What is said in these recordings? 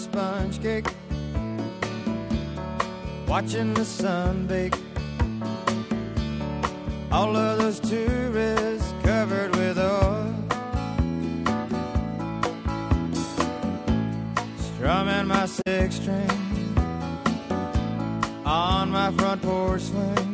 sponge cake, watching the sun bake. All of those tourists covered with oil, strumming my six string on my front porch swing.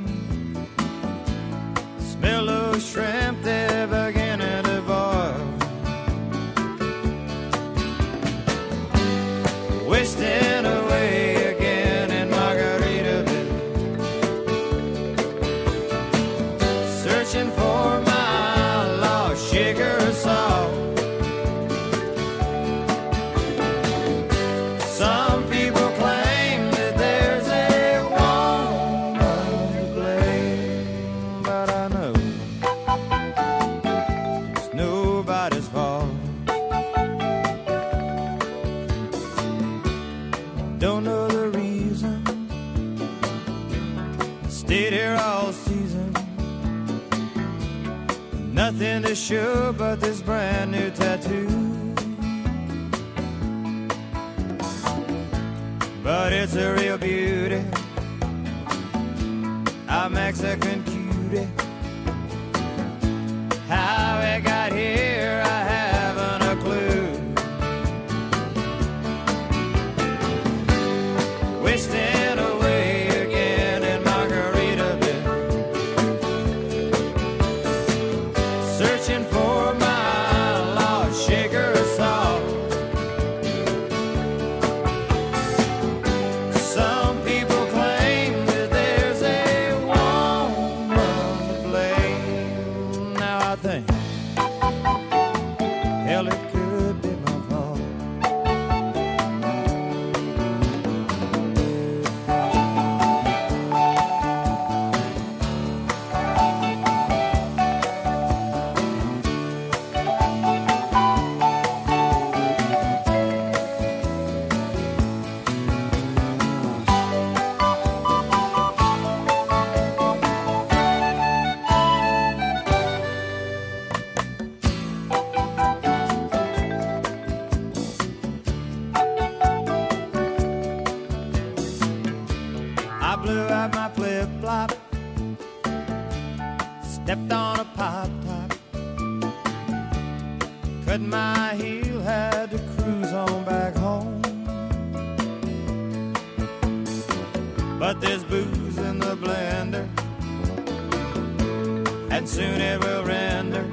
Stayed here all season. Nothing to show but this brand new tattoo. But it's a real beauty. A Mexican cutie. Hell, Blew out my flip flop, stepped on a pop top, cut my heel, had to cruise on back home. But there's booze in the blender, and soon it will render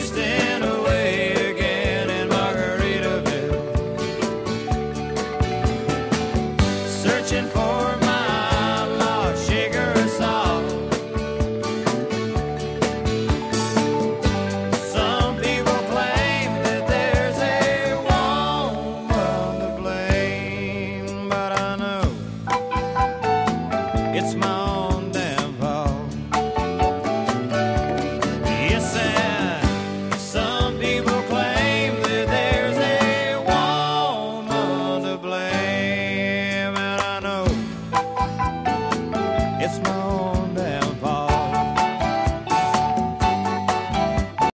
wasting away again in Margaritaville. Searching for my lost sugar of salt. Some people claim that there's a woman to blame, but I know it's my